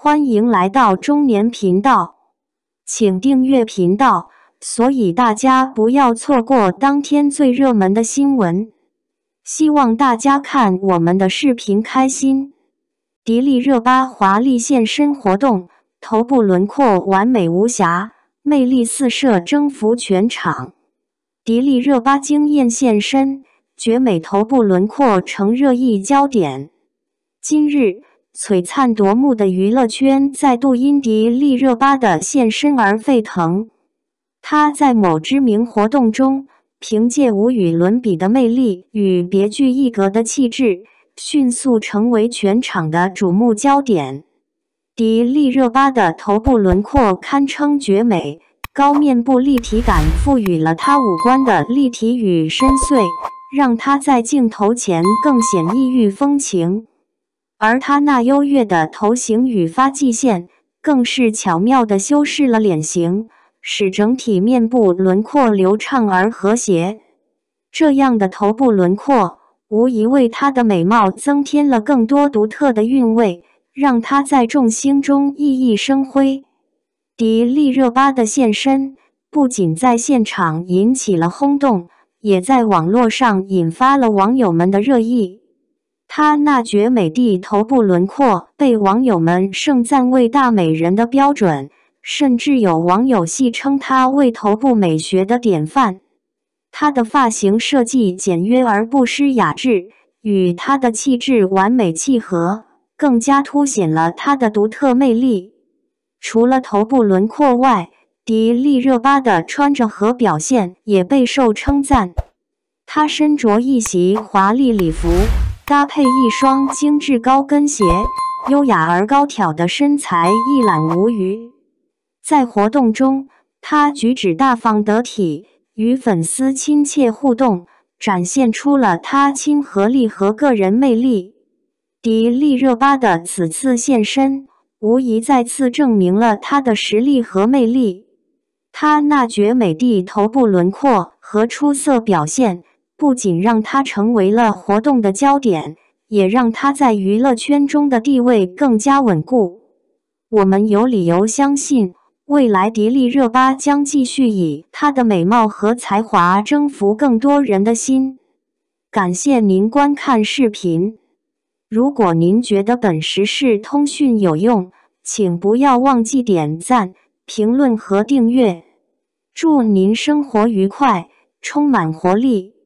欢迎来到中年频道，请订阅频道，所以大家不要错过当天最热门的新闻。希望大家看我们的视频开心。迪丽热巴华丽现身活动，头部轮廓完美无瑕，魅力四射，征服全场。迪丽热巴惊艳现身，绝美头部轮廓成热议焦点。今日。璀璨夺目的娱乐圈再度因迪丽热巴的现身而沸腾。她在某知名活动中，凭借无与伦比的魅力与别具一格的气质，迅速成为全场的瞩目焦点。迪丽热巴的头部轮廓堪称绝美，高面部立体感赋予了她五官的立体与深邃，让她在镜头前更显异域风情。而她那优越的头型与发际线，更是巧妙地修饰了脸型，使整体面部轮廓流畅而和谐。这样的头部轮廓，无疑为她的美貌增添了更多独特的韵味，让她在众星中熠熠生辉。迪丽热巴的现身，不仅在现场引起了轰动，也在网络上引发了网友们的热议。她那绝美的头部轮廓被网友们盛赞为大美人的标准，甚至有网友戏称她为头部美学的典范。她的发型设计简约而不失雅致，与她的气质完美契合，更加凸显了她的独特魅力。除了头部轮廓外，迪丽热巴的穿着和表现也备受称赞。她身着一袭华丽礼服。搭配一双精致高跟鞋，优雅而高挑的身材一览无余。在活动中，她举止大方得体，与粉丝亲切互动，展现出了她亲和力和个人魅力。迪丽热巴的此次现身，无疑再次证明了她的实力和魅力。她那绝美的头部轮廓和出色表现。不仅让她成为了活动的焦点，也让她在娱乐圈中的地位更加稳固。我们有理由相信，未来迪丽热巴将继续以她的美貌和才华征服更多人的心。感谢您观看视频。如果您觉得本时事通讯有用，请不要忘记点赞、评论和订阅。祝您生活愉快，充满活力！